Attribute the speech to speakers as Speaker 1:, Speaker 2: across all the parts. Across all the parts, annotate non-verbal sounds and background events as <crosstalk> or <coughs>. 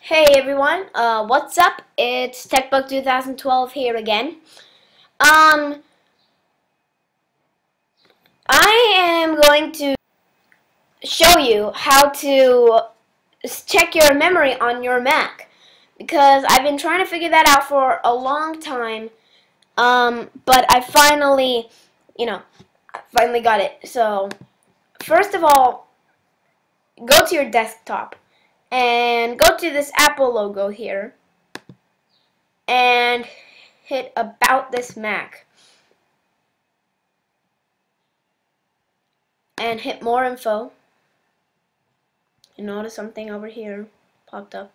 Speaker 1: Hey everyone, uh, what's up? It's TechBug 2012 here again. Um, I am going to show you how to check your memory on your Mac because I've been trying to figure that out for a long time, um, but I finally, you know, finally got it. So, first of all, go to your desktop and go to this Apple logo here. And hit about this Mac. And hit more info. You notice something over here popped up.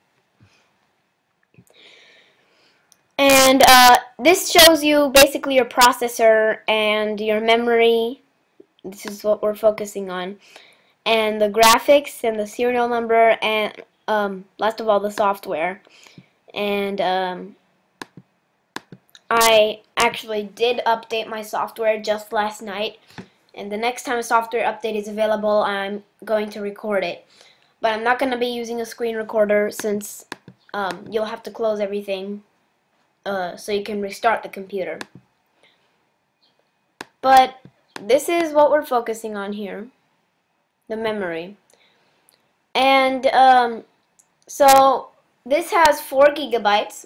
Speaker 1: And uh, this shows you basically your processor and your memory. This is what we're focusing on and the graphics and the serial number and um, last of all the software. And um, I actually did update my software just last night. And the next time a software update is available I'm going to record it. But I'm not going to be using a screen recorder since um, you'll have to close everything uh, so you can restart the computer. But this is what we're focusing on here the memory. And um, so this has 4 gigabytes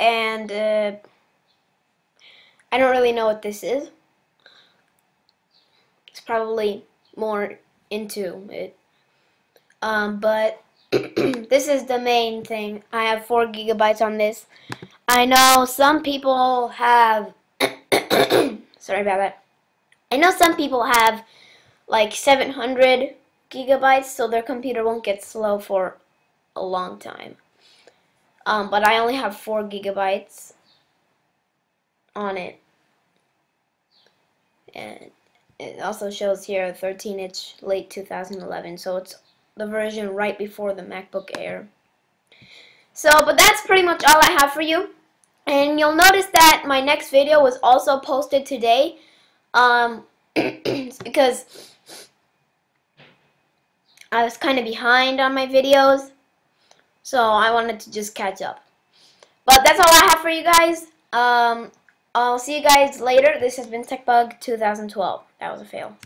Speaker 1: and uh, I don't really know what this is. It's probably more into it. Um, but <clears throat> this is the main thing. I have 4 gigabytes on this. I know some people have <coughs> sorry about that. I know some people have like 700 gigabytes so their computer won't get slow for a long time. Um, but I only have 4 gigabytes on it. And it also shows here a 13 inch late 2011 so it's the version right before the MacBook Air. So, but that's pretty much all I have for you. And you'll notice that my next video was also posted today. Um, <clears throat> because I was kind of behind on my videos, so I wanted to just catch up. But that's all I have for you guys. Um, I'll see you guys later. This has been TechBug 2012. That was a fail.